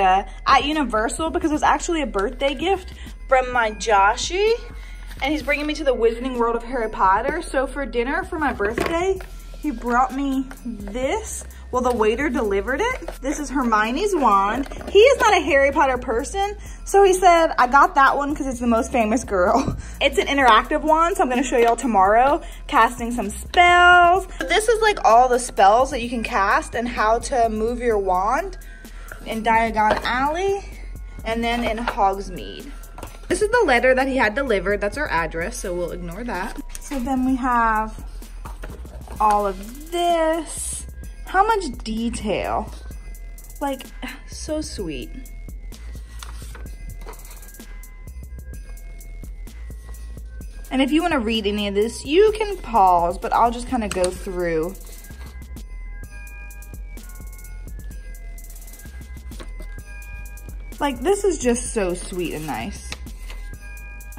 At Universal because it was actually a birthday gift from my Joshy. And he's bringing me to the Wizarding World of Harry Potter. So for dinner for my birthday, he brought me this. Well, the waiter delivered it. This is Hermione's wand. He is not a Harry Potter person, so he said, I got that one because it's the most famous girl. It's an interactive wand, so I'm gonna show y'all tomorrow, casting some spells. This is like all the spells that you can cast and how to move your wand in Diagon Alley and then in Hogsmeade. This is the letter that he had delivered. That's our address, so we'll ignore that. So then we have all of this. How much detail. Like, so sweet. And if you want to read any of this, you can pause, but I'll just kind of go through. Like, this is just so sweet and nice.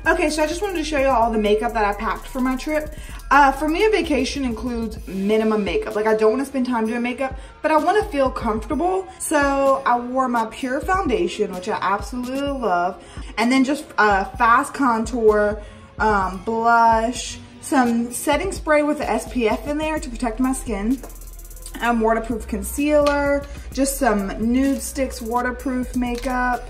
Okay, so I just wanted to show you all the makeup that I packed for my trip. Uh, for me, a vacation includes minimum makeup. Like, I don't want to spend time doing makeup, but I want to feel comfortable. So I wore my Pure Foundation, which I absolutely love. And then just uh, fast contour, um, blush, some setting spray with the SPF in there to protect my skin, um, waterproof concealer, just some NudeStix waterproof makeup,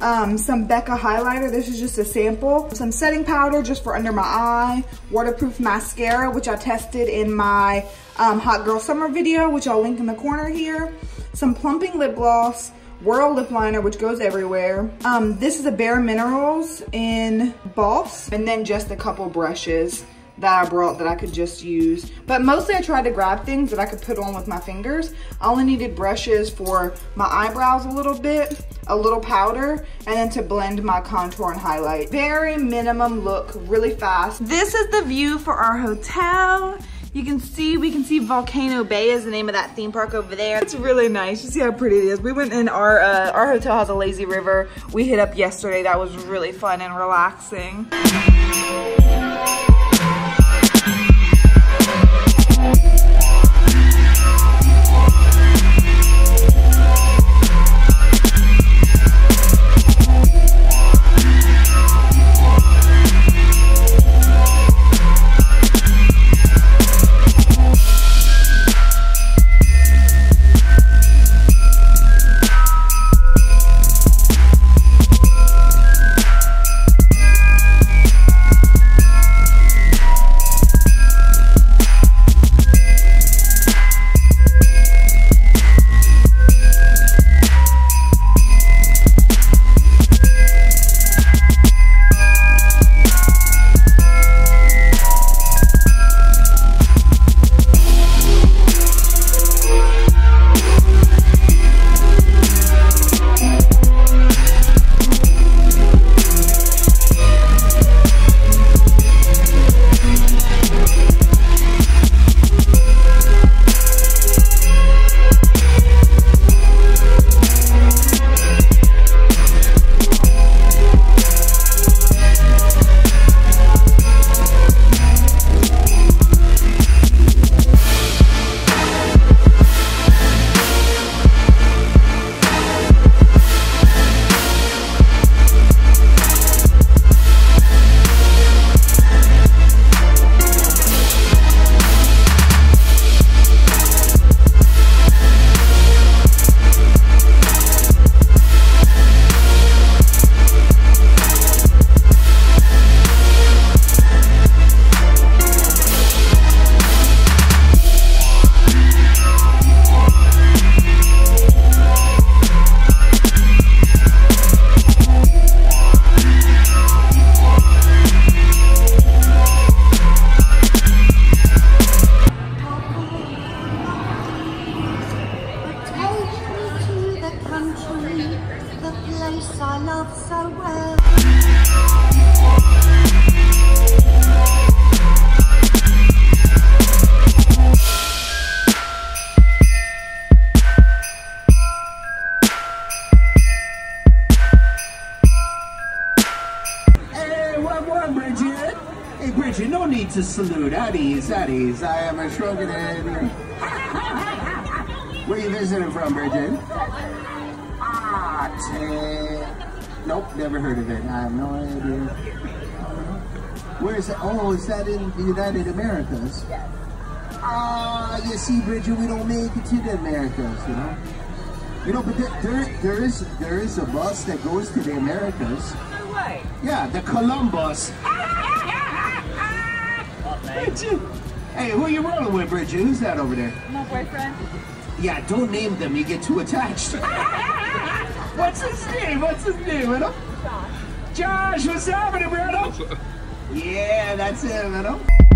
um, some Becca highlighter. This is just a sample. Some setting powder just for under my eye. Waterproof mascara, which I tested in my um, Hot Girl Summer video, which I'll link in the corner here. Some plumping lip gloss. Whirl lip liner, which goes everywhere. Um, this is a Bare Minerals in Boss. And then just a couple brushes that I brought that I could just use. But mostly I tried to grab things that I could put on with my fingers. I only needed brushes for my eyebrows a little bit, a little powder, and then to blend my contour and highlight. Very minimum look, really fast. This is the view for our hotel. You can see, we can see Volcano Bay is the name of that theme park over there. It's really nice. You see how pretty it is. We went in our, uh, our hotel has a lazy river. We hit up yesterday. That was really fun and relaxing. To salute. At ease, at ease. I am a Shrogadin. Where you visiting from, Bridget? Nope, never heard of it. I have no idea. Where is it? Oh, is that in the United Americas? Ah, you see, Bridget, we don't make it to the Americas, you know. You know, but there, there, there is there is a bus that goes to the Americas. No way. Yeah, the Columbus. Bridget. Hey, who are you rolling with, Bridget? Who's that over there? My boyfriend. Yeah, don't name them. You get too attached. What's his name? What's his name, you know? Josh. Josh, what's happening, brother? Yeah, that's him, you know?